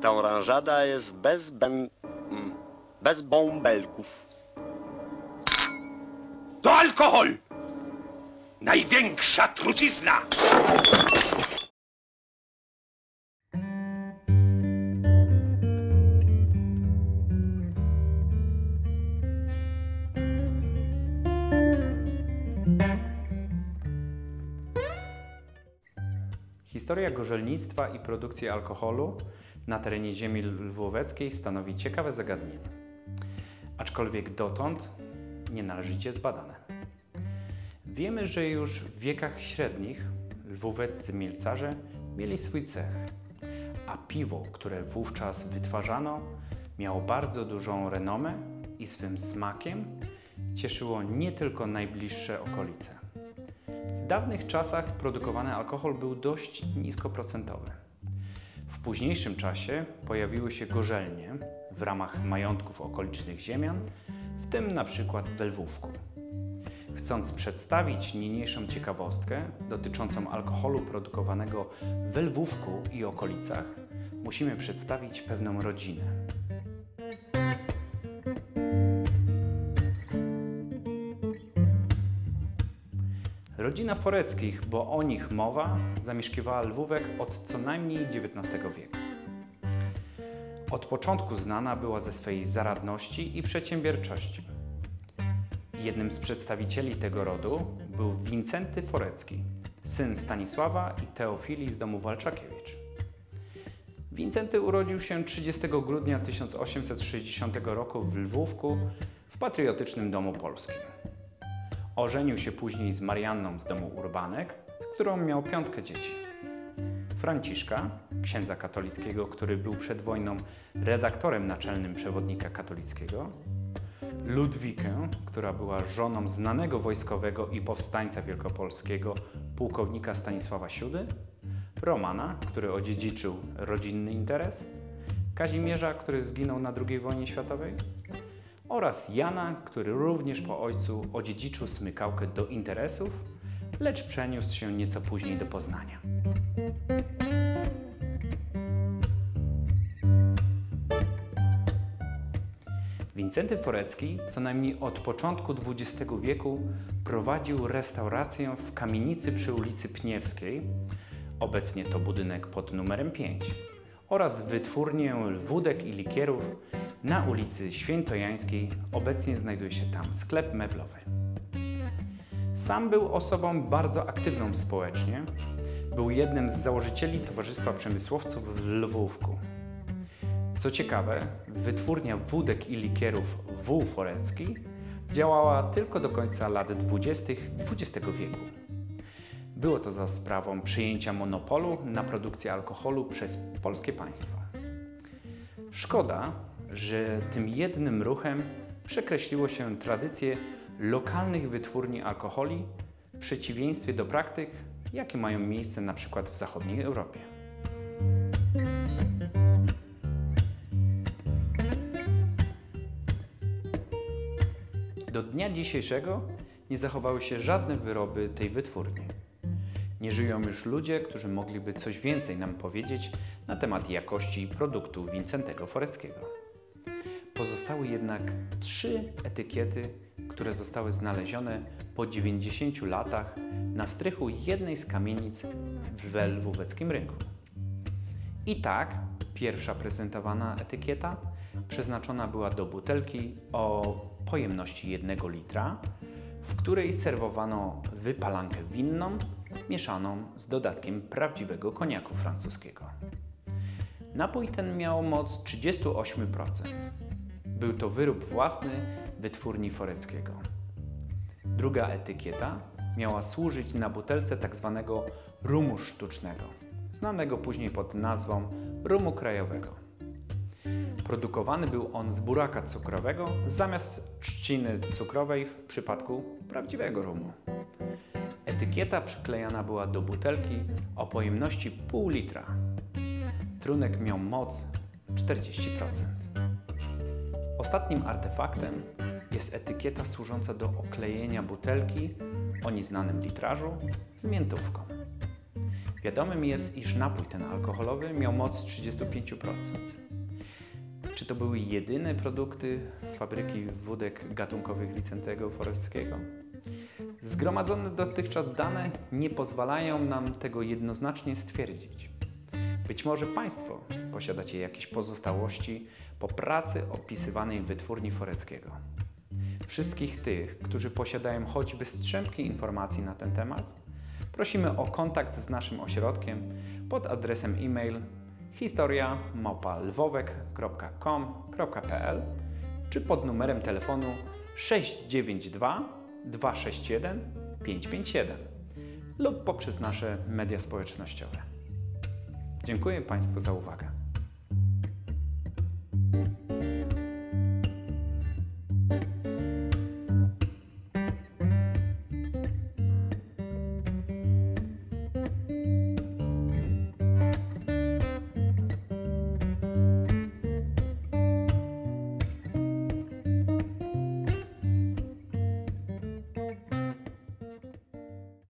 Ta oranżada jest bez ben... mm, bez bąbelków. To alkohol! Największa trucizna! Historia gorzelnictwa i produkcji alkoholu na terenie ziemi lwóweckiej stanowi ciekawe zagadnienie, aczkolwiek dotąd nienależycie zbadane. Wiemy, że już w wiekach średnich lwóweccy mielcarze mieli swój cech, a piwo, które wówczas wytwarzano, miało bardzo dużą renomę i swym smakiem cieszyło nie tylko najbliższe okolice. W dawnych czasach produkowany alkohol był dość niskoprocentowy. W późniejszym czasie pojawiły się gorzelnie w ramach majątków okolicznych ziemian, w tym na przykład w Lwówku. Chcąc przedstawić niniejszą ciekawostkę dotyczącą alkoholu produkowanego w Lwówku i okolicach, musimy przedstawić pewną rodzinę. Rodzina Foreckich, bo o nich mowa, zamieszkiwała Lwówek od co najmniej XIX wieku. Od początku znana była ze swej zaradności i przedsiębiorczości. Jednym z przedstawicieli tego rodu był Wincenty Forecki, syn Stanisława i Teofilii z domu Walczakiewicz. Wincenty urodził się 30 grudnia 1860 roku w Lwówku w patriotycznym domu polskim. Ożenił się później z Marianną z domu Urbanek, z którą miał piątkę dzieci. Franciszka, księdza katolickiego, który był przed wojną redaktorem naczelnym przewodnika katolickiego, Ludwikę, która była żoną znanego wojskowego i powstańca wielkopolskiego pułkownika Stanisława Siudy, Romana, który odziedziczył rodzinny interes, Kazimierza, który zginął na II wojnie światowej oraz Jana, który również po ojcu odziedziczył smykałkę do interesów, lecz przeniósł się nieco później do Poznania. Wincenty Forecki co najmniej od początku XX wieku prowadził restaurację w kamienicy przy ulicy Pniewskiej, obecnie to budynek pod numerem 5, oraz wytwórnię wódek i likierów na ulicy Świętojańskiej, obecnie znajduje się tam sklep meblowy. Sam był osobą bardzo aktywną społecznie. Był jednym z założycieli Towarzystwa Przemysłowców w Lwówku. Co ciekawe, wytwórnia wódek i likierów W. Forecki działała tylko do końca lat 20. XX wieku. Było to za sprawą przyjęcia monopolu na produkcję alkoholu przez polskie państwo. Szkoda, że tym jednym ruchem przekreśliło się tradycje lokalnych wytwórni alkoholi w przeciwieństwie do praktyk, jakie mają miejsce na przykład w zachodniej Europie. Do dnia dzisiejszego nie zachowały się żadne wyroby tej wytwórni. Nie żyją już ludzie, którzy mogliby coś więcej nam powiedzieć na temat jakości produktu Wincentego Foreckiego. Pozostały jednak trzy etykiety, które zostały znalezione po 90 latach na strychu jednej z kamienic w Lwóweckim rynku. I tak pierwsza prezentowana etykieta przeznaczona była do butelki o pojemności 1 litra, w której serwowano wypalankę winną mieszaną z dodatkiem prawdziwego koniaku francuskiego. Napój ten miał moc 38%. Był to wyrób własny wytwórni Foreckiego. Druga etykieta miała służyć na butelce tzw. rumu sztucznego, znanego później pod nazwą rumu krajowego. Produkowany był on z buraka cukrowego zamiast trzciny cukrowej w przypadku prawdziwego rumu. Etykieta przyklejana była do butelki o pojemności pół litra. Trunek miał moc 40%. Ostatnim artefaktem jest etykieta służąca do oklejenia butelki o nieznanym litrażu z miętówką. Wiadomym jest, iż napój ten alkoholowy miał moc 35%. Czy to były jedyne produkty fabryki wódek gatunkowych Wicentego Forestskiego? Zgromadzone dotychczas dane nie pozwalają nam tego jednoznacznie stwierdzić. Być może Państwo posiadacie jakieś pozostałości po pracy opisywanej w wytwórni Foreckiego. Wszystkich tych, którzy posiadają choćby strzępki informacji na ten temat, prosimy o kontakt z naszym ośrodkiem pod adresem e-mail historia.lwowek.com.pl czy pod numerem telefonu 692 261 557 lub poprzez nasze media społecznościowe. Dziękuję Państwu za uwagę.